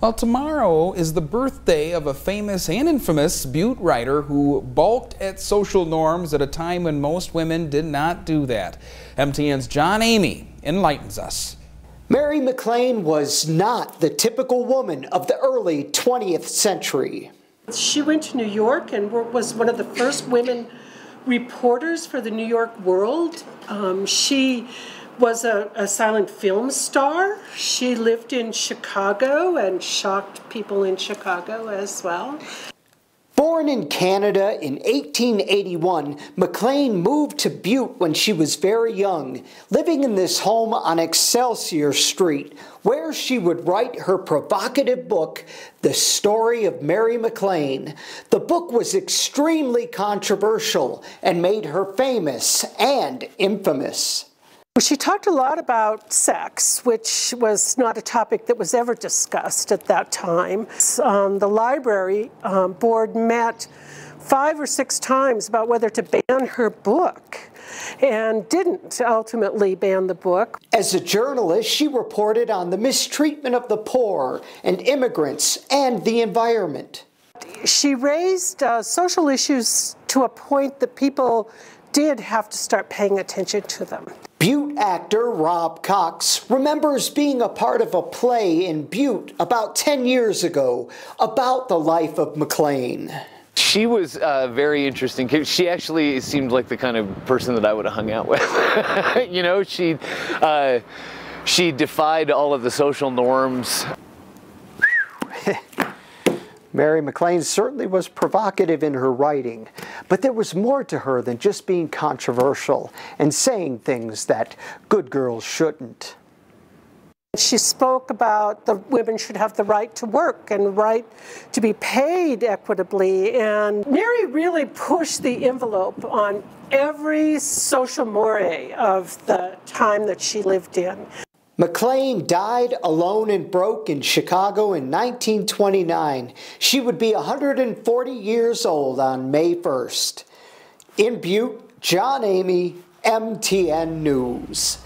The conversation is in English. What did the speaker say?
Well, tomorrow is the birthday of a famous and infamous Butte writer who balked at social norms at a time when most women did not do that. MTN's John Emeigh enlightens us. Mary MacLane was not the typical woman of the early 20th century. She went to New York and was one of the first women reporters for the New York World. Um, she was a, a, silent film star. She lived in Chicago and shocked people in Chicago as well. Born in Canada in 1881, MacLane moved to Butte when she was very young, living in this home on Excelsior Street, where she would write her provocative book, The Story of Mary MacLane. The book was extremely controversial and made her famous and infamous. She talked a lot about sex, which was not a topic that was ever discussed at that time. Um, the library um, board met five or six times about whether to ban her book and didn't ultimately ban the book. As a journalist, she reported on the mistreatment of the poor and immigrants and the environment. She raised uh, social issues to a point that people did have to start paying attention to them. Butte actor Rob Cox remembers being a part of a play in Butte about 10 years ago about the life of MacLane. She was uh, very interesting. She actually seemed like the kind of person that I would have hung out with. you know, she uh, she defied all of the social norms. Mary MacLane certainly was provocative in her writing, but there was more to her than just being controversial and saying things that good girls shouldn't. She spoke about the women should have the right to work and right to be paid equitably. And Mary really pushed the envelope on every social moray of the time that she lived in. MacLane died alone and broke in Chicago in 1929. She would be 140 years old on May 1st. In Butte, John Emeigh, MTN News.